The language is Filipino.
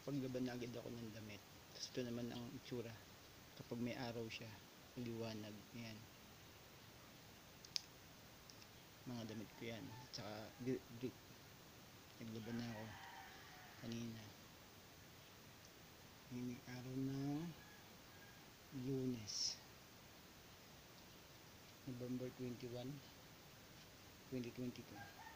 nakapaglaban na agad ako ng damit. Tapos ito naman ang itsura kapag may araw siya, liwanag. Ayan. Mga damit ko yan. At saka di- naglaban na ako kanina. Yung araw ng lunes. November 21, 2022.